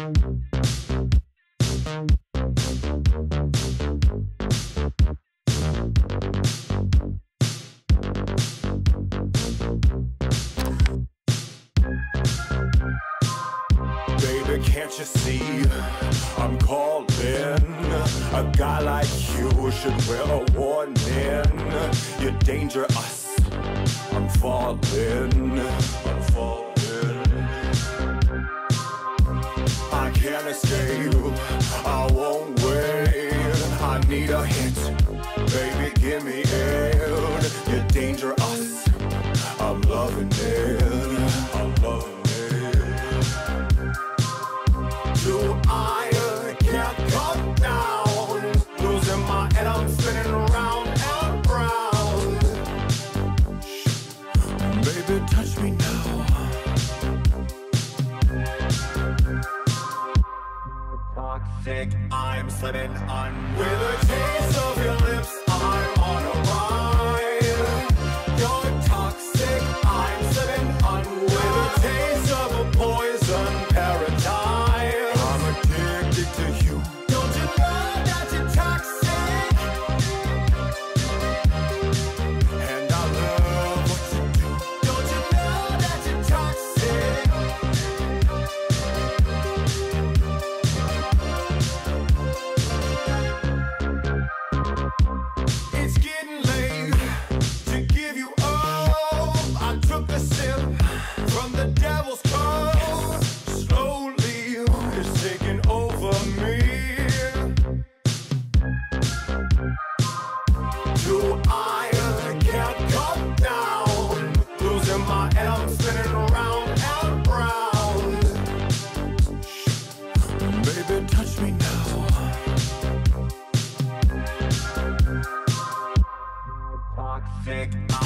Baby, can't you see? I'm calling. A guy like you should wear a warning. You're dangerous. I'm falling. I'm falling. Can't escape. I won't wait. I need a hit. Baby, give me it. You're dangerous. I'm loving it. I'm slipping on with a taste of your lips. I'm on a ride. is taking over me. Can't down? Losing my spinning and round. Baby, touch me now. Toxic.